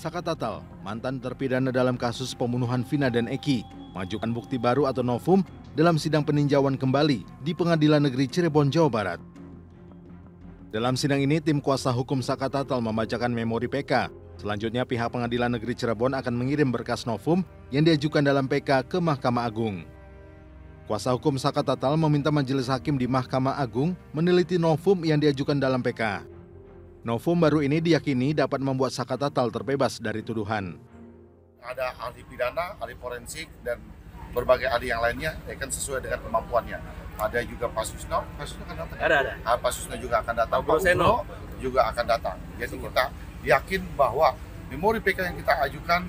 Saka Tatal, mantan terpidana dalam kasus pembunuhan Vina dan Eki, mengajukan bukti baru atau novum dalam sidang peninjauan kembali di Pengadilan Negeri Cirebon, Jawa Barat. Dalam sidang ini, tim kuasa hukum Saka Tatal membacakan memori PK. Selanjutnya, pihak Pengadilan Negeri Cirebon akan mengirim berkas novum yang diajukan dalam PK ke Mahkamah Agung. Kuasa hukum Saka Tatal meminta majelis hakim di Mahkamah Agung meneliti novum yang diajukan dalam PK. Novum baru ini diyakini dapat membuat Saka Tatal terbebas dari tuduhan. Ada ahli pidana, ahli forensik, dan berbagai ahli yang lainnya ya kan sesuai dengan kemampuannya. Ada juga Pak Susno, Pak Susno akan datang. Ada, ada. Ah, Pak Susno juga akan datang, Pak. Uno juga akan datang. Jadi kita yakin bahwa memori PK yang kita ajukan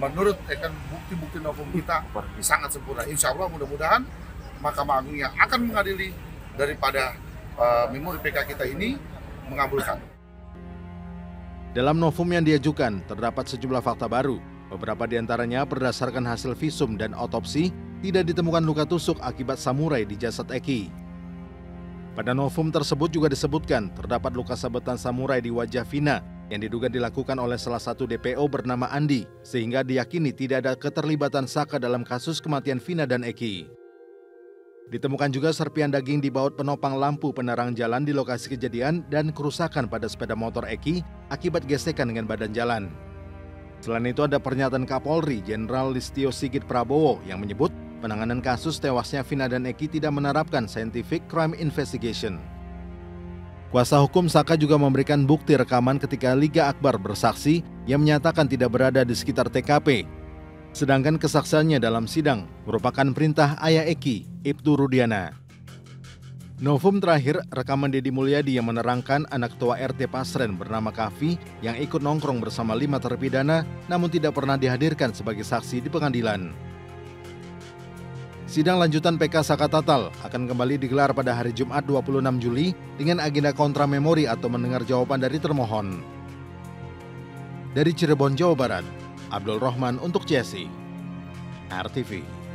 menurut ya kan bukti-bukti novum kita sangat sempurna. Insya Allah mudah-mudahan Mahkamah Agung yang akan mengadili daripada eh, memori PK kita ini mengabulkan. Dalam novum yang diajukan, terdapat sejumlah fakta baru. Beberapa di antaranya berdasarkan hasil visum dan otopsi, tidak ditemukan luka tusuk akibat samurai di jasad Eki. Pada novum tersebut juga disebutkan terdapat luka sabetan samurai di wajah Vina yang diduga dilakukan oleh salah satu DPO bernama Andi, sehingga diyakini tidak ada keterlibatan Saka dalam kasus kematian Vina dan Eki. Ditemukan juga serpian daging di baut penopang lampu penerang jalan di lokasi kejadian dan kerusakan pada sepeda motor Eki akibat gesekan dengan badan jalan. Selain itu ada pernyataan Kapolri Jenderal Listio Sigit Prabowo yang menyebut penanganan kasus tewasnya Vina dan Eki tidak menerapkan scientific crime investigation. Kuasa hukum Saka juga memberikan bukti rekaman ketika Liga Akbar bersaksi yang menyatakan tidak berada di sekitar TKP. Sedangkan kesaksiannya dalam sidang merupakan perintah ayah Eki, Ibtu Rudiana. Novum terakhir, rekaman Deddy Mulyadi yang menerangkan anak tua RT Pasren bernama Kavi yang ikut nongkrong bersama lima terpidana namun tidak pernah dihadirkan sebagai saksi di pengadilan. Sidang lanjutan PK Saka Tatal akan kembali digelar pada hari Jumat 26 Juli dengan agenda kontra memori atau mendengar jawaban dari termohon. Dari Cirebon, Jawa Barat, Abdul Rahman untuk CSI, RTV.